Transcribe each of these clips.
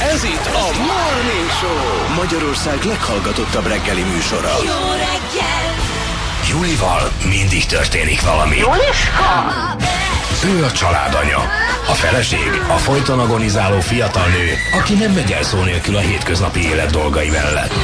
Ez itt a Morning Show. Magyarország leghallgatottabb reggeli műsora. Jó reggel! Julival mindig történik valami. Juliska! Ő a családanya. A feleség, a folyton agonizáló fiatal nő, aki nem megy el szó nélkül a hétköznapi élet dolgai mellett.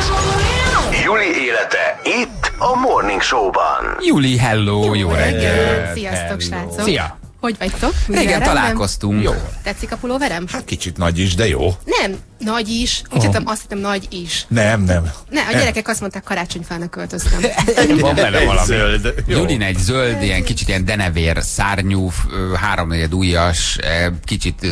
Juli élete itt a Morning Show-ban. Juli, hello, jó reggel. Sziasztok, srácok! Szia. Hogy vagytok? Minden Igen, rendben? találkoztunk. Jó. Tetszik a pulóverem? Hát kicsit nagy is, de jó. Nem, nagy is. Úgy hittem, azt hittem nagy is. Nem, nem. Ne, a gyerekek azt mondták, karácsonyfának költöztem. Van bele valami. Zöld. Julin egy zöld, ilyen kicsit ilyen denevér, szárnyú, háromnegyed újas, eh, kicsit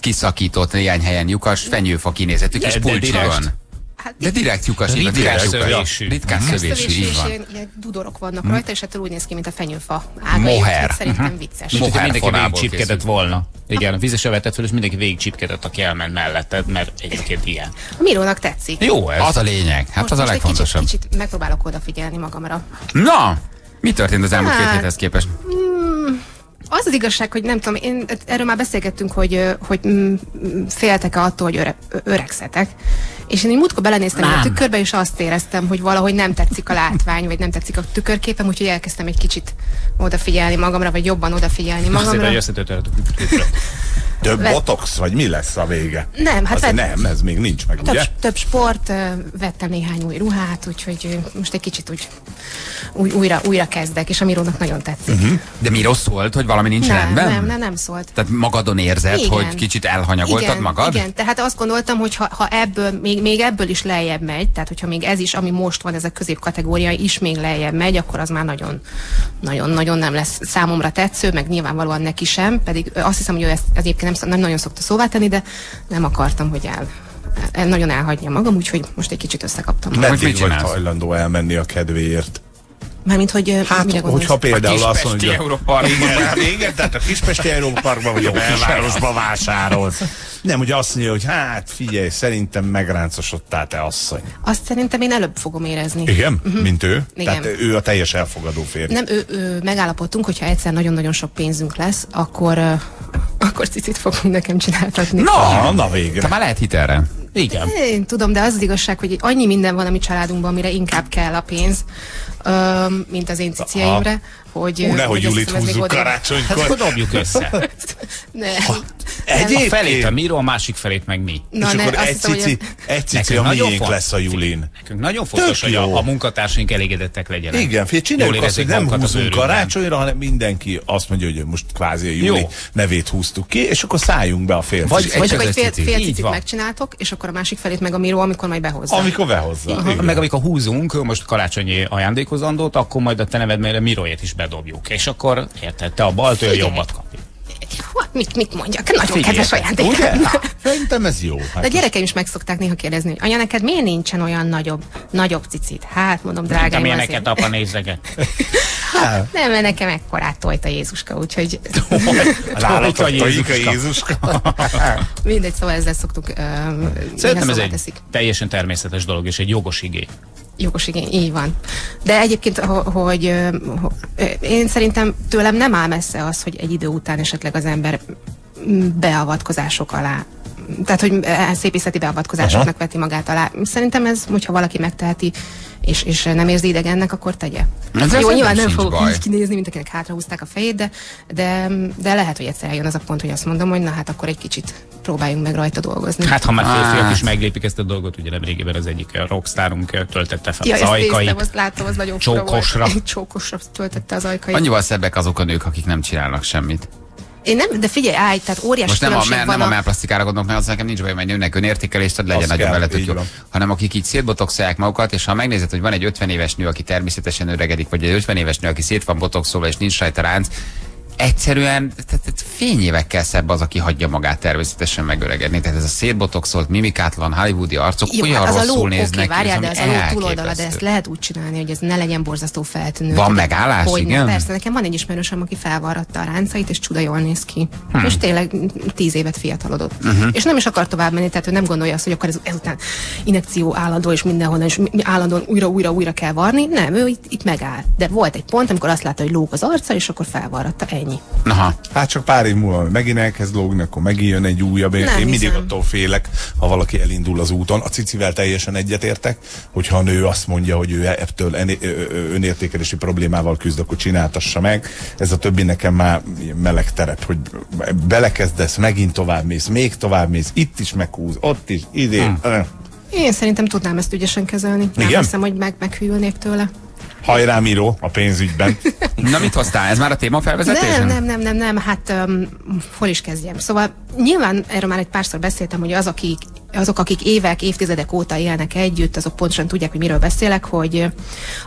kiszakított, néhány helyen lyukas, fenyőfa kinézetű kis pulcsi direkt. van. Hát, De direkt lyukas, lyukas. szövésű. Ritkán szövésű, szövés így van. ilyen, ilyen dudorok vannak rajta, és ettől úgy néz ki, mint a fenyőfa ágai. Moher. úgyhogy Szerintem vicces. Mint Moher mindenki végigcsipkedett volna. Igen, a vizesre vetett föl, és mindenki végigcsipkedett, aki elment melletted, mert egyébként igen. A Mirónak tetszik. Jó ez. Az a lényeg, hát most, az a legfontosabb. Kicsit, kicsit megpróbálok odafigyelni magamra. Na, mi történt az elmúlt két Hát. héthez képest? Az az igazság, hogy nem tudom, én, erről már beszélgettünk, hogy, hogy mm, mm, féltek-e attól, hogy öre, ö- öregszhetek. És én így múltkor belenéztem a tükörbe, és azt éreztem, hogy valahogy nem tetszik a látvány, vagy nem tetszik a tükörképem, úgyhogy elkezdtem egy kicsit odafigyelni magamra, vagy jobban odafigyelni magamra. hiszem, hogy. Több Ve- botox, vagy mi lesz a vége? Nem, hát vett- nem, ez még nincs meg, több, ugye? több sport, vettem néhány új ruhát, úgyhogy most egy kicsit úgy, új, újra, újra kezdek, és a Mirónak nagyon tetszik. Uh-huh. De mi rossz volt, hogy valami nincs Nem, rendben? nem, nem, nem szólt. Tehát magadon érzed, Igen. hogy kicsit elhanyagoltad igen, magad? Igen, tehát azt gondoltam, hogy ha, ha ebből, még, még ebből is lejjebb megy, tehát hogyha még ez is, ami most van, ez a középkategória is még lejjebb megy, akkor az már nagyon, nagyon, nagyon nem lesz számomra tetsző, meg nyilvánvalóan neki sem, pedig azt hiszem, hogy ő ezt egyébként nem, nem nagyon szokta szóvá tenni, de nem akartam, hogy el, el nagyon elhagyja magam, úgyhogy most egy kicsit összekaptam. Meddig vagy hajlandó elmenni a kedvéért? Mármint, hogy Hát, mire gondolsz? hogyha például azt Kispesti mondja... Európarkban. Igen, igen, tehát a Kispesti Európarkban vagy a belvárosba vásárolsz. Nem, ugye azt mondja, hogy hát figyelj, szerintem megráncosodtál te asszony. Azt szerintem én előbb fogom érezni. Igen? Mint ő? Igen. Tehát ő a teljes elfogadó férj. Nem, ő, ő, megállapodtunk, hogyha egyszer nagyon-nagyon sok pénzünk lesz, akkor, ö, akkor cicit fogunk nekem csináltatni. Na, na te végre. már lehet hitelre. Igen. Én tudom, de az az igazság, hogy annyi minden van a mi családunkban, amire inkább kell a pénz, mint az én ciciaimre, hogy... Ú, nehogy hogy Julit húzzuk Hát karácsonykor. akkor dobjuk össze. Ne. A Egyébként? felét a Miro, a másik felét meg mi. Na, és ne, akkor egy hogy cici, ez- egy cici a nagyon miénk lesz a Julin. Nekünk nagyon fontos, Tök hogy a, jó. a munkatársaink elégedettek legyenek. Igen, fél csináljuk azt, hogy nem a húzunk karácsonyra, hanem mindenki azt mondja, hogy most kvázi a Júli Jó. nevét húztuk ki, és akkor szálljunk be a fél Vagy egy Vagy közös fél, fél cicit megcsináltok, és akkor a másik felét meg a Miró, amikor majd behozza. Amikor behozza. Meg amikor húzunk most karácsonyi ajándékozandót, akkor majd a te neved mellé Miroét is bedobjuk. És akkor érted, te a balt, ő jobbat kapja. Mit, mit mondjak? Nagyon Figyelj, kedves ajándék. Ugye? Szerintem ez jó. De Hát a gyerekeim is meg szokták néha kérdezni, hogy anya, neked miért nincsen olyan nagyobb, nagyobb cicit? Hát, mondom, Mint drágáim, amilyeneket azért. apa nézeget. hát, Nem, mert nekem ekkorát tojt a Jézuska, úgyhogy az a Jézuska. Jézuska. mindegy, szóval ezzel szoktuk uh, Szerintem ez egy teszik. teljesen természetes dolog, és egy jogos igény. Jogos igény, így van. De egyébként, ho- hogy ö, ho- ö, én szerintem tőlem nem áll messze az, hogy egy idő után esetleg az ember beavatkozások alá tehát, hogy eh, szépészeti beavatkozásoknak veti magát alá. Szerintem ez, hogyha valaki megteheti, és, és nem érzi idegennek, akkor tegye. Ez Jó, nyilván nem sincs fogok baj. így kinézni, mint akinek hátrahúzták a fejét, de, de, de lehet, hogy egyszer eljön az a pont, hogy azt mondom, hogy na hát akkor egy kicsit próbáljunk meg rajta dolgozni. Hát, ha már férfiak Hát. is meglépik ezt a dolgot, ugye nem régében az egyik rockstarunk eh, töltette fel ja, az ajkait. néztem, azt láttam, az nagyon Csókosra. Volt. Csókosra töltette az ajkait. Annyival szebbek azok a nők, akik nem csinálnak semmit. Én nem, de figyelj, állj, tehát óriási Most nem a, me, van nem a melplastikára gondolok, mert az nekem nincs baj, mert nőnek önértékelést ad, legyen nagyon kell, vele tök így jó. van. Hanem akik így szétbotoxolják magukat, és ha megnézed, hogy van egy 50 éves nő, aki természetesen öregedik, vagy egy 50 éves nő, aki szét van botoxolva, és nincs rajta ránc, egyszerűen tehát, tehát fényévekkel szebb az, aki hagyja magát természetesen megöregedni. Tehát ez a szétbotoxolt, mimikátlan hollywoodi arcok Jó, olyan az a rosszul ló, néznek ki, várjál, de az a ló túloldala, de ezt lehet úgy csinálni, hogy ez ne legyen borzasztó feltűnő. Van megállás, hogy igen? Persze, nekem van egy ismerősöm, aki felvarratta a ráncait, és csuda jól néz ki. Hmm. És tényleg tíz évet fiatalodott. Uh-huh. És nem is akar tovább menni, tehát ő nem gondolja azt, hogy akkor ez, ezután inekció állandó, és mindenhol, és állandóan újra, újra, újra kell varni. Nem, ő itt, itt megáll. De volt egy pont, amikor azt látta, hogy lóg az arca, és akkor felvarratta ennyi. Ennyi. Aha. Hát csak pár év múlva megint elkezd lógni, akkor megint jön egy újabb. Én, Nem én mindig hiszem. attól félek, ha valaki elindul az úton. A cicivel teljesen egyetértek, hogyha a nő azt mondja, hogy ő ö- önértékelési problémával küzd, akkor csináltassa meg. Ez a többi nekem már meleg terep, hogy belekezdesz, megint tovább mész, még tovább mész, itt is meghúz, ott is, idén. Hmm. Én szerintem tudnám ezt ügyesen kezelni. Nem hiszem, hogy meg, meghűlnék tőle. Hajrá, Miro, a pénzügyben. Na mit hoztál? Ez már a téma felvezetés? Nem, nem, nem, nem, nem, hát um, hol is kezdjem. Szóval nyilván erről már egy párszor beszéltem, hogy az, akik, azok, akik évek, évtizedek óta élnek együtt, azok pontosan tudják, hogy miről beszélek, hogy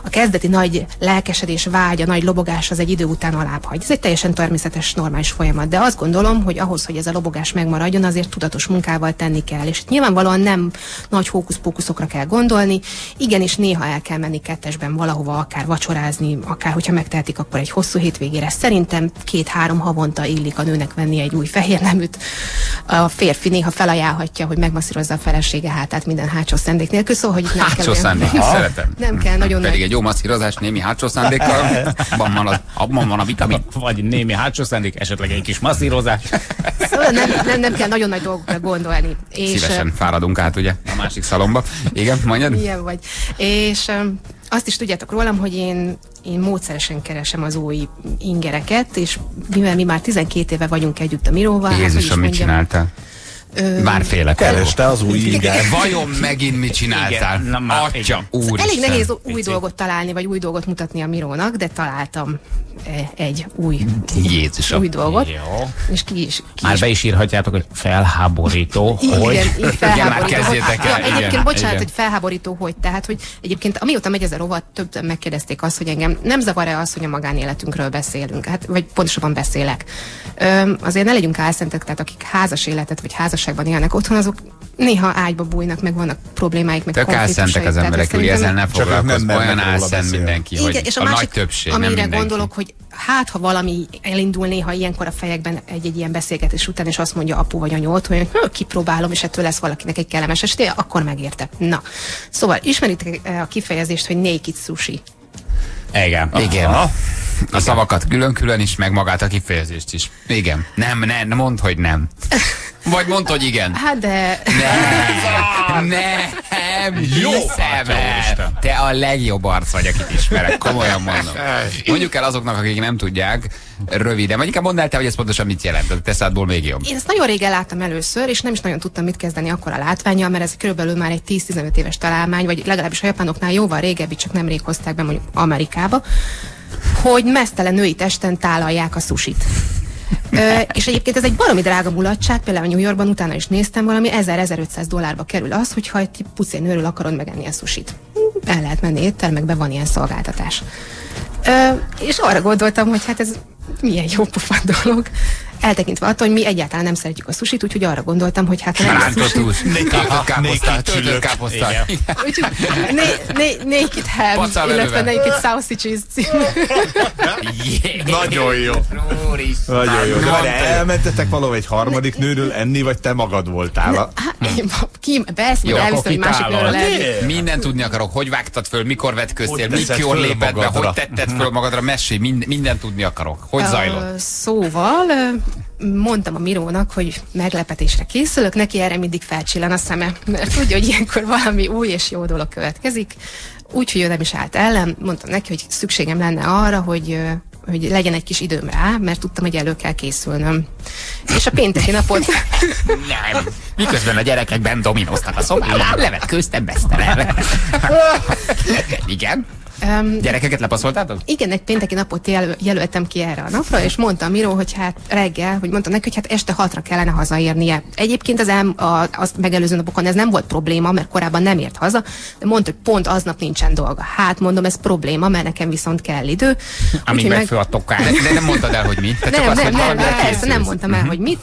a kezdeti nagy lelkesedés, vágy, a nagy lobogás az egy idő után alább hagy. Ez egy teljesen természetes, normális folyamat, de azt gondolom, hogy ahhoz, hogy ez a lobogás megmaradjon, azért tudatos munkával tenni kell. És nyilvánvalóan nem nagy hókusz-pókuszokra kell gondolni, igenis néha el kell menni kettesben valahova, akár vacsorázni, akár hogyha megtehetik, akkor egy hosszú hétvégére. Szerintem két-három havonta illik a nőnek venni egy új fehér neműt. A férfi néha felajánlhatja, hogy megmasszírozza a felesége hátát minden hátsó szendék nélkül, szóval, hogy itt nem Hátsó kell olyan- szándék, szeretem. Nem kell nagyon Pedig nagy... egy jó masszírozás némi hátsó szándékkal, abban van, a, abban van a vitamin. Vagy némi hátsó szándék, esetleg egy kis masszírozás. Szóval nem, nem, nem kell nagyon nagy dolgokra gondolni. És, Szívesen fáradunk át, ugye, a másik szalomba. Igen, mondjad? Ilyen vagy. És azt is tudjátok rólam, hogy én, én módszeresen keresem az új ingereket, és mivel mi már 12 éve vagyunk együtt a Miróval, hát, Jézusom, mit mondjam, csináltál? Már félek. Kereste az új ingert. Vajon megint mit csináltál? Igen, na már, Atya, igen. úristen. Elég nehéz új Pici. dolgot találni, vagy új dolgot mutatni a Mirónak, de találtam eh, egy új, Jézusom. új dolgot, Jó. és ki is, ki Már is be is írhatjátok, hogy felháborító, Igen, hogy... így felháborító. Igen, már kezdjétek el, ja, igen, egyébként bocsánat, igen. hogy felháborító, hogy tehát, hogy egyébként amióta megy ez a rovat, többen megkérdezték azt, hogy engem nem zavar-e az, hogy a magánéletünkről beszélünk, hát, vagy pontosabban beszélek. Öm, azért ne legyünk álszentek, tehát akik házas életet vagy házasságban élnek otthon, azok néha ágyba bújnak, meg vannak problémáik, meg Tök álszentek az emberek, tehát Júli, ezzel nem foglalkozz. mernek Olyan álszent mindenki, igen, hogy és a, a, másik, nagy többség, nem amire mindenki. gondolok, hogy hát, ha valami elindul néha ilyenkor a fejekben egy-egy ilyen beszélgetés után, és azt mondja apu vagy anyu otthon, hogy "Hm, kipróbálom, és ettől lesz valakinek egy kellemes estéje, akkor megérte. Na, szóval ismeritek eh, a kifejezést, hogy naked sushi. Igen. Igen. A szavakat külön-külön is, meg magát a kifejezést is. Igen. Nem, ne, ne mondd, hogy nem. Vagy mondd, hogy igen. Hát de... Nem, nem, hiszem el. Te a legjobb arc vagy, akit ismerek, komolyan mondom. Mondjuk el azoknak, akik nem tudják, röviden, vagy inkább mondd el te, hogy ez pontosan mit jelent, a teszádból még jobb. Én ezt nagyon régen láttam először, és nem is nagyon tudtam mit kezdeni akkor a látványjal, mert ez körülbelül már egy 10-15 éves találmány, vagy legalábbis a japánoknál jóval régebbi, csak nem rég hozták be mondjuk Amerikába, hogy mesztelen női testen tálalják a susit. Ö, és egyébként ez egy baromi drága mulatság, például New Yorkban utána is néztem, valami 1000-1500 dollárba kerül az, hogyha egy pucénőről akarod megenni a susit. El lehet menni éttermekbe, van ilyen szolgáltatás. Ö, és arra gondoltam, hogy hát ez milyen jó pofa dolog. Eltekintve attól, hogy mi egyáltalán nem szeretjük a susit, úgyhogy arra gondoltam, hogy hát nem Rántott káposztát, csülök. káposztát. úgyhogy Naked Ham, illetve. Naked Sausages című. Nagyon jó. Nagyon jó. De elmentetek valahol egy harmadik nőről enni, vagy te magad voltál? Hát, én ki, persze, hogy elviszem egy másik nőről elni. Mindent tudni akarok, hogy vágtad föl, mikor vetköztél, Hogy mikor lépett be, hogy tetted föl magadra, mesélj, mind, mindent tudni akarok. Hogy zajlott? Szóval mondtam a Mirónak, hogy meglepetésre készülök, neki erre mindig felcsillan a szeme, mert tudja, hogy ilyenkor valami új és jó dolog következik. Úgyhogy ő nem is állt ellen, mondtam neki, hogy szükségem lenne arra, hogy hogy legyen egy kis időm rá, mert tudtam, hogy elő kell készülnöm. És a pénteki napot... Nem. Miközben a gyerekekben dominoztak a szobában, levetkőztem besztelen. Igen? Um, Gyerekeket lepaszoltátok? igen, egy pénteki napot jel- jelöltem ki erre a napra, és mondtam Miró, hogy hát reggel, hogy mondtam neki, hogy hát este hatra kellene hazaérnie. Egyébként az, el, a, az megelőző napokon ez nem volt probléma, mert korábban nem ért haza, de mondta, hogy pont aznap nincsen dolga. Hát mondom, ez probléma, mert nekem viszont kell idő. Amíg meg a tokát. De, nem mondtad el, hogy mi? Te csak nem, azt, nem, nem, nem, persze, nem mondtam el, hogy mit.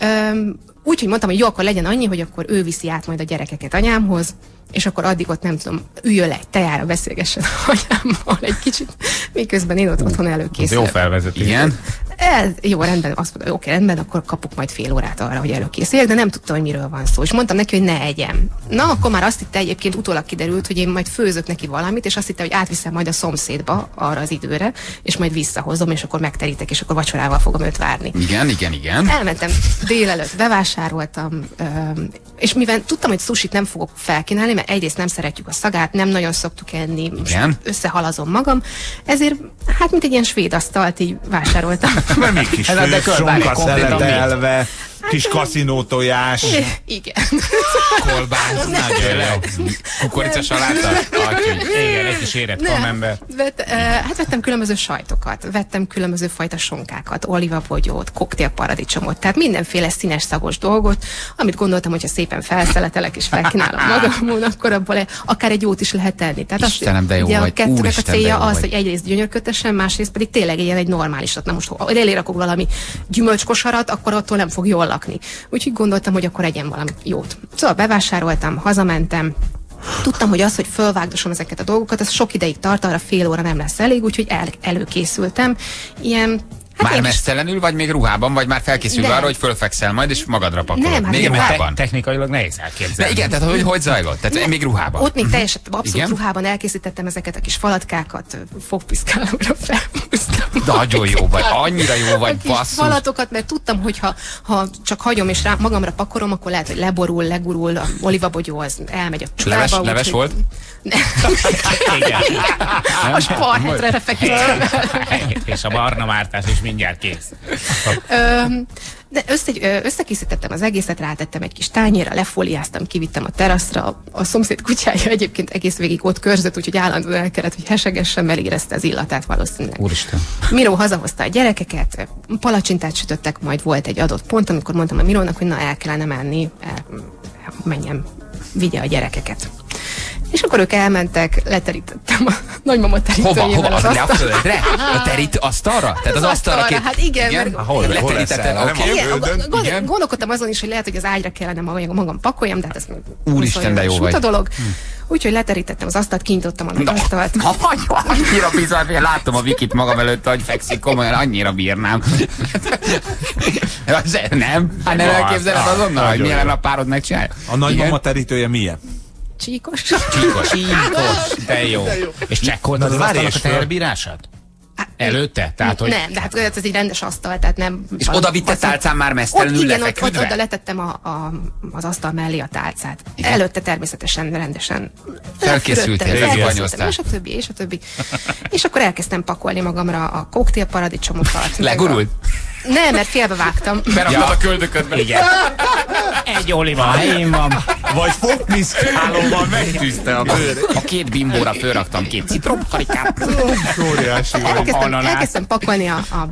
Öm, úgyhogy mondtam, hogy jó, akkor legyen annyi, hogy akkor ő viszi át majd a gyerekeket anyámhoz, és akkor addig ott nem tudom, üljön le egy tejára, beszélgessen anyámmal egy kicsit, miközben én ott otthon Ez jó előkészülök. felvezetés. Igen? Ez, jó, rendben, azt mondta, oké, rendben, akkor kapok majd fél órát arra, hogy előkészüljek, de nem tudtam, hogy miről van szó. És mondtam neki, hogy ne egyem. Na, akkor már azt hitte egyébként utólag kiderült, hogy én majd főzök neki valamit, és azt hitte, hogy átviszem majd a szomszédba arra az időre, és majd visszahozom, és akkor megterítek, és akkor vacsorával fogom őt várni. Igen, igen, igen. Elmentem délelőtt, bevásároltam, és mivel tudtam, hogy sushit nem fogok felkínálni, mert egyrészt nem szeretjük a szagát, nem nagyon szoktuk enni, Igen. összehalazom magam, ezért hát mint egy ilyen svéd asztalt így vásároltam. Mert még kis fő, szeletelve, kis kaszinó tojás. Igen. Kolbász, nagyon jó. Kukorica saláta? Igen, egy kis érett ember. Vett, uh, hát vettem különböző sajtokat, vettem különböző fajta sonkákat, olivabogyót, koktélparadicsomot, tehát mindenféle színes szagos dolgot, amit gondoltam, hogyha szépen felszeletelek és felkínálom magamon, akkor abból akár egy jót is lehet tenni. Tehát Istenem, de jó ugye vagy. a kettőnek a célja az, hogy egyrészt gyönyörködtessen, másrészt pedig tényleg ilyen egy normálisat. Na most, ha elé rakok valami gyümölcskosarat, akkor attól nem fog jól lakni. Úgyhogy gondoltam, hogy akkor egyen valami jót. Szóval bevásároltam, hazamentem, Tudtam, hogy az, hogy fölvágdosom ezeket a dolgokat, ez sok ideig tart, arra fél óra nem lesz elég, úgyhogy el, előkészültem. Ilyen, hát Már mesztelenül, vagy még ruhában, vagy már felkészülve Nem. arra, hogy fölfekszel majd, és magadra pakolod? Nem, hát még igen, Te- ruhában? technikailag nehéz De elképzelni. igen, tehát hogy, hogy zajlott? Tehát még ruhában. Ott még teljesen abszolút Igen? ruhában elkészítettem ezeket a kis falatkákat, fogpiszkálóra felhúztam. Nagyon jó vagy, annyira jó vagy, a kis basszus. falatokat, mert tudtam, hogy ha, ha csak hagyom és rá, magamra pakolom, akkor lehet, hogy leborul, legurul, a olivabogyó az elmegy a csulába. Leves, úgyhogy- leves volt? Igen. A sparhetre feküdtem És a barna mártás is mindjárt kész. De össze, összekészítettem az egészet, rátettem egy kis tányérra, lefóliáztam, kivittem a teraszra. A szomszéd kutyája egyébként egész végig ott körzött, úgyhogy állandóan el kellett, hogy hesegessen, mert érezte az illatát valószínűleg. Úristen. Miró hazahozta a gyerekeket, palacsintát sütöttek, majd volt egy adott pont, amikor mondtam a Mirónak, hogy na el kellene menni, el, menjen, vigye a gyerekeket. És akkor ők elmentek, leterítettem a nagymama Hova, terítőjével hova? az Az le a földre? A terít asztalra? Tehát az, az asztalra asztalra, két... hát igen, mert- Hol- hol Leterítetted, leszel? oké. Nem Igen, gond- Igen. gondolkodtam azon is, hogy lehet, hogy az ágyra kellene magam, magam pakoljam, de hát ez Úristen, de jó vagy. a dolog. Úgyhogy leterítettem az asztalt, kinyitottam a nagy asztalt. Na, annyira bizarr, hogy látom a Vikit magam előtt, hogy fekszik, komolyan annyira bírnám. Nem? Hát nem elképzeled az- azonnal, hogy milyen a párod megcsinálja? A nagymama terítője milyen? Csíkos. Csíkos. Csíkos, de jó. És csekkoltad az de asztalnak a? Hát, Előtte? Tehát, hogy... Nem, de hát ez egy rendes asztal, tehát nem... És oda vitted tálcán már Ott, mesztelenül igen, ott, ott oda letettem a, a, az asztal mellé a tálcát. Igen. Előtte természetesen rendesen Felkészültél, és a többi, és a többi. és akkor elkezdtem pakolni magamra a koktélparadicsomokat. meg Legurult? Nem, mert félbevágtam. Beraktad a köldöködbe. Igen. Egy oliva helyén van. Vagy fogpiszkálóval megtűzte a bőr. A két bimbóra fölraktam két citromkarikát. Óriási. Elkezdtem, elkezdtem pakolni a, a, a,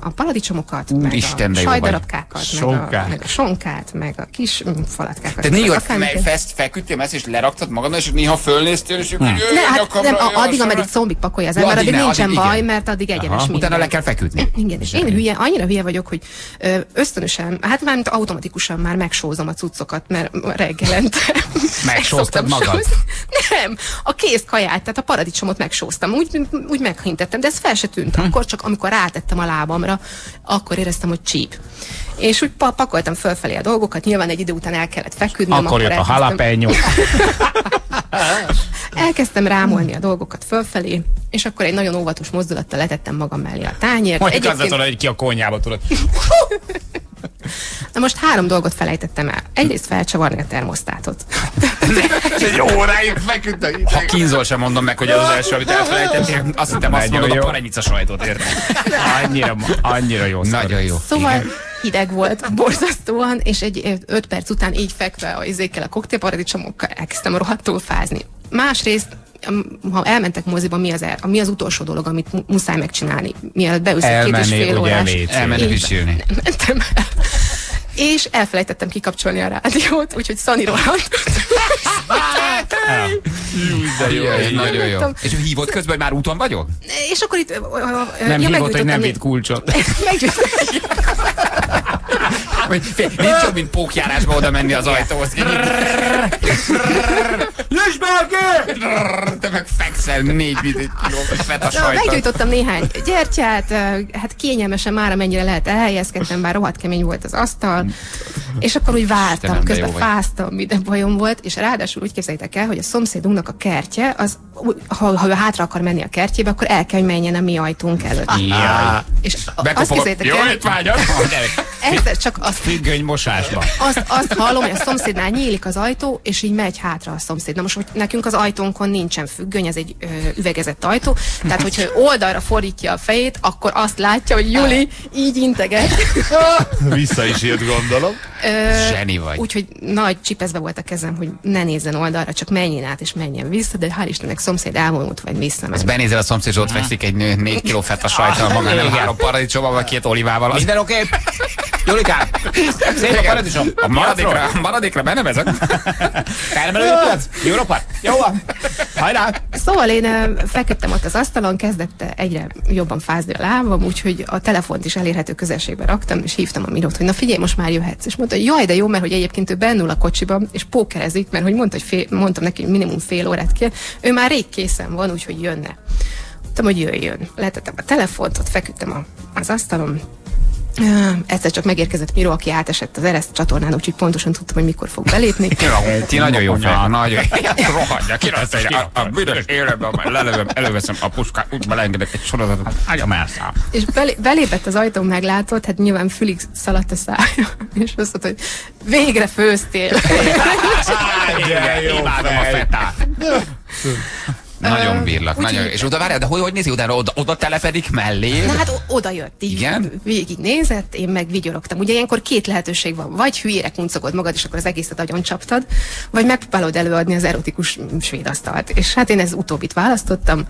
a paradicsomokat, de meg jó a vagy. sajdarabkákat, meg a, meg a sonkát, meg a kis mm, falatkákat. Te néha fest, feküdtél messze, és leraktad magadon, és néha fölnéztél, és akkor Ne, hát nem, a, addig, ameddig combig pakolja az Ja, ember, addig nincsen baj, mert addig egyenes minden. Utána le kell feküdni. Igen, és én hülye, annyira hülye vagyok, hogy ösztönösen, hát már mint automatikusan már megsózom a cuccokat, mert reggelente. Megsóztad meg szoktam magad? sózni. Nem, a kész kaját, tehát a paradicsomot megsóztam, úgy, úgy meghintettem, de ez fel se tűnt. Hm. Akkor csak, amikor rátettem a lábamra, akkor éreztem, hogy csíp. És úgy pa- pakoltam fölfelé a dolgokat, nyilván egy idő után el kellett feküdnöm. Akkor jött a jalapeno. Elkezdtem rámolni a dolgokat fölfelé, és akkor egy nagyon óvatos mozdulattal letettem magam mellé a tányért. Mondjuk az lett hogy ki a konyhába tudod. Na most három dolgot felejtettem el. Egyrészt felcsavarni a termosztátot. Egy óráig feküdtem. Ha kínzol sem mondom meg, hogy az az első, amit elfelejtettél. Azt hittem azt mondod, a jó. paranyica sajtot érted. Annyira, annyira jó. Nagyon jó. Szóval Igen. hideg volt, borzasztóan, és egy öt perc után így fekve a izékkel, a koktélparadicsomokkal elkezdtem rohadtul fázni. Másrészt ha elmentek moziba, mi az, el, mi az utolsó dolog, amit mu- muszáj megcsinálni, mielőtt beülsz egy két és fél órás. Elmenni pisilni. Mentem el. És elfelejtettem kikapcsolni a rádiót, úgyhogy Szani rohant. De jó, ez nagyon jó. Tudtam. És ő hívott közben, hogy már úton vagyok? És akkor itt... Nem ja, hívott, hogy nem vitt kulcsot. Nincs jobb, mint pókjárásba oda menni az ajtóhoz. Ki! Te meg fekszel négy kiló feta Na, sajtot. meggyújtottam néhány gyertyát, hát kényelmesen már amennyire lehet elhelyezkedtem, bár rohadt kemény volt az asztal, és akkor úgy vártam, közben jó fáztam, minden bajom volt, és ráadásul úgy képzeljétek el, hogy a szomszédunknak a kertje, az, ha, ha ő hátra akar menni a kertjébe, akkor el kell, hogy menjen a mi ajtunk előtt. Jaj. És a- azt képzeljétek Jó el, étvágyat! egyszer csak azt Függöny mosásba. azt, azt hallom, hogy a szomszédnál nyílik az ajtó, és így megy hátra a szomszéd. Na most, hogy nekünk az ajtónkon nincsen függöny, ez egy ö, üvegezett ajtó, tehát hogyha oldalra fordítja a fejét, akkor azt látja, hogy Juli így integet. Vissza is jött, gondolom. Ö, Zseni vagy. Úgyhogy nagy csipezve volt a kezem, hogy ne nézzen oldalra, csak menjen át és menjen vissza, de hál' Istennek szomszéd elmúlt, vagy vissza. Ezt benézel a szomszéd, ott fekszik egy nő, négy kiló feta sajtal magánál, Igen. három paradicsommal, vagy két olivával. Minden oké? Julikám, szép a paradicsom. a maradékra, a maradékra benevezek. Elmenő piac? Jó ropat? Jó van. Hajrá! Szóval én ö, feküdtem ott az asztalon, kezdett egyre jobban fázni a lábam, úgyhogy a telefont is elérhető közelségbe raktam, és hívtam a Mirót, hogy na figyelj, most már jöhetsz. És mondta, hogy jaj, de jó, mert hogy egyébként ő bennül a kocsiba, és pókerezik, mert hogy mondta, hogy fél, mondtam neki, hogy minimum fél órát kér. Ő már rég készen van, úgyhogy jönne. Mondtam, hogy jöjjön. Letettem a telefont, ott feküdtem a, az asztalon, Egyszer csak megérkezett Miro, aki átesett az Ereszt csatornán, úgyhogy pontosan tudtam, hogy mikor fog belépni. Ti nagyon jó fejek, nagyon jó. Rohadja, ki lesz egy, a, a büdös életben, lelövöm, előveszem a puskát, úgy belengedek egy sorozatot. Ágyam elszáll. És belé, belépett az ajtón, meglátott, hát nyilván fülig szaladt a szája, és azt mondta, hogy végre főztél. Igen, jó imádom a fetát. Nagyon bírlak, úgyhogy- nagyon. És oda várjál, de hogy, hogy nézi utána, oda, oda telepedik mellé? Na hát oda jött, így Igen? végig nézett, én meg vigyorogtam. Ugye ilyenkor két lehetőség van, vagy hülyére kuncogod magad, és akkor az egészet agyon csaptad, vagy megpróbálod előadni az erotikus svéd asztalt. És hát én ez utóbbit választottam,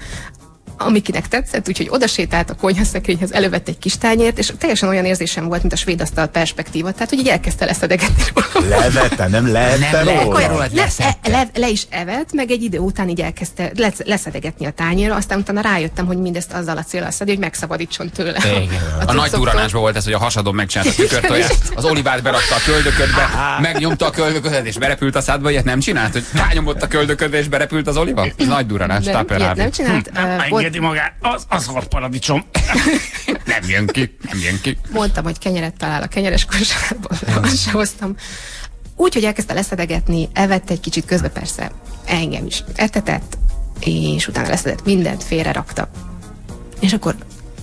amikinek tetszett, úgyhogy oda sétált a konyhaszekrényhez, elővett egy kis tányért, és teljesen olyan érzésem volt, mint a svéd asztal perspektíva, tehát hogy így elkezdte leszedegetni róla. Levette, nem lehette Nem lehet, róla? rólad le, leszedte. le, le, is evett, meg egy idő után így elkezdte le, leszedegetni a tányérra, aztán utána rájöttem, hogy mindezt azzal a célral szedi, hogy megszabadítson tőle. Igen. A A nagy duranásban volt ez, hogy a hasadon megcsinálta a tükörtojást, az olivát berakta a köldöködbe, megnyomta a köldöködet és berepült a szádba, ilyet nem csinált, hogy rányomott a köldöködbe és berepült az oliva? Nagy duranás, Nem, nem csinált. Ö, volt- Engedi magát, az, az volt paradicsom. Nem jön ki, nem jön ki. mondtam, hogy kenyeret talál a kenyeres kosárban, azt se hoztam. Úgy, hogy elkezdte leszedegetni, evett egy kicsit, közben persze engem is etetett, és utána leszedett mindent, félre rakta. És akkor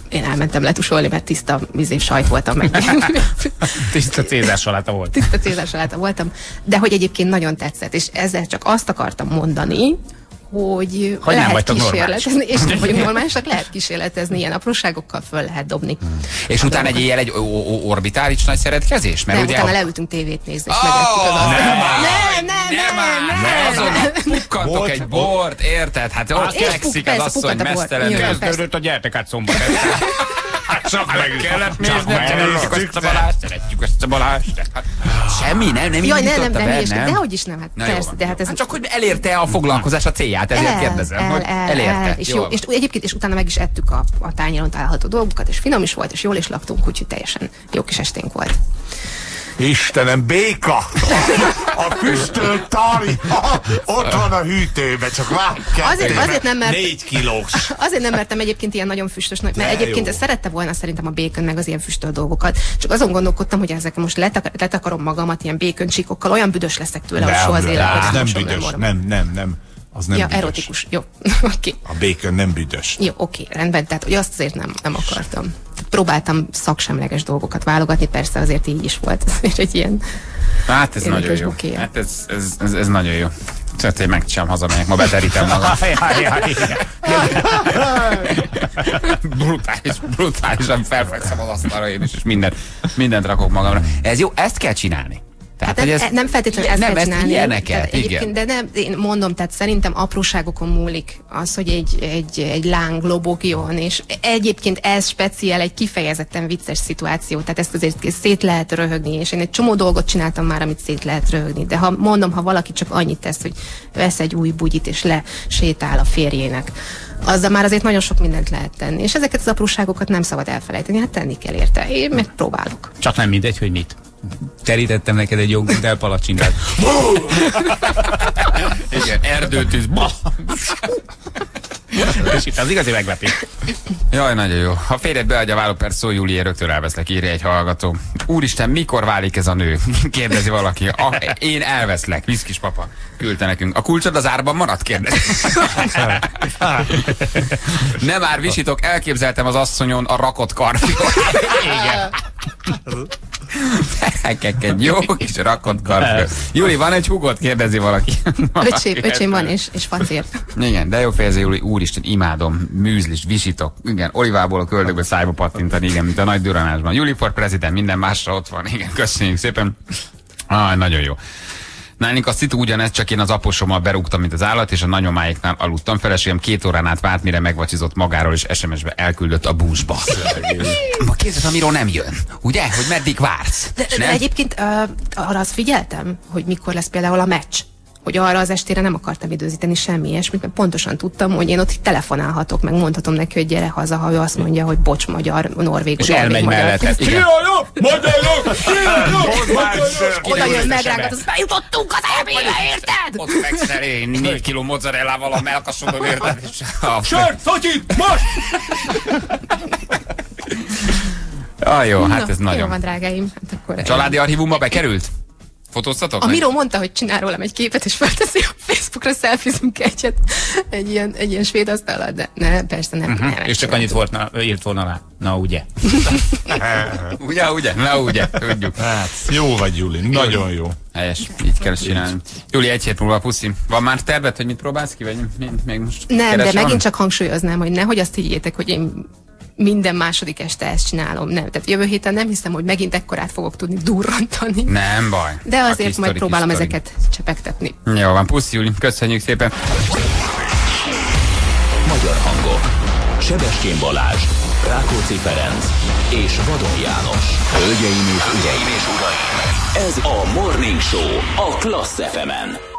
én elmentem letusolni, mert tiszta izé, sajt voltam meg. Tiszta Cézár saláta volt. tiszta cézár saláta voltam, de hogy egyébként nagyon tetszett, és ezzel csak azt akartam mondani, hogy, Hogy nem lehet kísérletezni, és nem vagyunk normálisak, lehet kísérletezni, ilyen apróságokkal föl lehet dobni. És utána egy éjjel egy orbitális nagy szeretkezés? Mert Nem, ugye utána a... leültünk tévét nézni, és Ó, megettük az nem, Nem, nem, nem, nem, nem, nem. pukkantok Volt- egy bort, érted? Hát ott fekszik az asszony mesztelenül. Nyilván. Kezdődött a gyertek át szombat. Csak Meg kellett nézni, szeretjük ezt a Balást, szeretjük ezt a Balást. Semmi, nem, nem Jaj, ne, nem, nem, nem? dehogy is nem, hát Na persze, de hát ez Hát csak, hogy elérte a foglalkozás a célját, ezért kérdezem, hogy elérte. és, Jól jó, és egyébként és utána meg is ettük a, a tányéron található dolgokat, és finom is volt, és jól is laktunk, úgyhogy teljesen jó kis esténk volt. Istenem, béka! A füstölt tarja ott van a hűtőbe, csak vár Azért- azért nem, mert- Négy kilós. Azért nem mertem egyébként ilyen nagyon füstös, mert De egyébként jó. szerette volna szerintem a békön, meg az ilyen füstölt dolgokat. Csak azon gondolkodtam, hogy ezek most letak- letakarom magamat ilyen békön csíkokkal, olyan büdös leszek tőle, hogy soha az nem, életben nem mosom büdös, nem, nem, nem. Az nem ja, büdös. erotikus. Jó, oké. A békön nem büdös. Jó, oké, rendben, tehát hogy azt azért nem, nem akartam. Próbáltam szaksemleges dolgokat válogatni, persze azért így is volt. Azért egy ilyen... Hát ez nagyon jó. bukéja. Hát ez, ez, ez, ez nagyon jó. Tehát én megcsinálom, hazamegyek, ma beterítem magam. Brutális, brutálisan felfekszem az asztalra én is, és mindent, mindent rakok magamra. Ez jó, ezt kell csinálni. Tehát, Hát hogy ez, nem feltétlenül ezt nem, kell ezt ilyeneket, igen. De nem, én mondom, tehát szerintem apróságokon múlik az, hogy egy, egy, egy láng lobogjon, és egyébként ez speciál egy kifejezetten vicces szituáció, tehát ezt azért szét lehet röhögni, és én egy csomó dolgot csináltam már, amit szét lehet röhögni, de ha mondom, ha valaki csak annyit tesz, hogy vesz egy új bugyit, és le sétál a férjének, azzal már azért nagyon sok mindent lehet tenni, és ezeket az apróságokat nem szabad elfelejteni, hát tenni kell érte. Én megpróbálok. Csak nem mindegy, hogy mit. Terítettem neked egy jogdel palacsintát. Igen, erdőtűz. És itt az igazi meglepő. Jaj, nagyon jó. Ha férjed beadja a vállóperc szó, Júli, én rögtön elveszlek, írja egy hallgató. Úristen, mikor válik ez a nő? Kérdezi valaki. A, én elveszlek, viszkis papa. Küldte nekünk. A kulcsod az árban maradt? Kérdezi. Nem már visítok, elképzeltem az asszonyon a rakott karfiol. Igen. Gyerekek, jó kis rakott karfiol. Júli, van egy hugod? Kérdezi valaki. Öcsém, öcsém van, és, és facér. Igen, de jó fejezi, Júli, úristen, imádom, műzlis, visítok. Igen, olivából a köldökbe szájba pattintani, igen, mint a nagy duranásban. Júli for president, minden másra ott van, igen, köszönjük szépen. Ah, nagyon jó. Nálunk a szitu ugyanez, csak én az aposommal berúgtam, mint az állat, és a nagyomáiknál aludtam. Feleségem két órán át várt, mire megvacsizott magáról, és SMS-be elküldött a búzsba. Ma kézzel, amiről nem jön. Ugye? Hogy meddig vársz? De, de egyébként uh, arra azt figyeltem, hogy mikor lesz például a meccs hogy arra az estére nem akartam időzíteni semmi ilyesmit, mert pontosan tudtam, hogy én ott telefonálhatok, meg mondhatom neki, hogy gyere haza, ha ő azt mondja, hogy bocs, magyar, norvég, És norvég, elmegy magyar. mellette. Igen. Oda jön megrángat, az bejutottunk az elmébe, érted? Ott megszeré, négy kiló mozzarellával a melkasodon érted. Sört, szatyit, most! Ah, jó, hát ez Jó nagyon. van, drágáim. Hát akkor Családi archívumba bekerült? Fotóztatok? A meg? Miro mondta, hogy csinál rólam egy képet, és felteszi a Facebookra, szelfizünk egyet, egy ilyen, egy ilyen svéd asztallal, de ne, persze nem. Mhm. nem És csak annyit volt, na, írt volna rá. Na ugye. Ugye, ugye? Na ugye, tudjuk. Hát, jó vagy, Juli, nagyon jó. Helyes, így kell csinálni. Júli, egy hét múlva, puszi. Van már terved, hogy mit próbálsz ki, vagy még most Nem, de megint valamit? csak hangsúlyoznám, hogy nehogy azt higgyétek, hogy én minden második este ezt csinálom. Nem, tehát jövő héten nem hiszem, hogy megint ekkorát fogok tudni durrantani. Nem baj. De azért majd próbálom sztori. ezeket csepegtetni. Jó van, puszi, Júli. Köszönjük szépen. Magyar hangok. Sebestyén Balázs, Rákóczi Ferenc és Vadon János. Hölgyeim és uraim, és uraim. Ez a Morning Show a Klassz FM-en.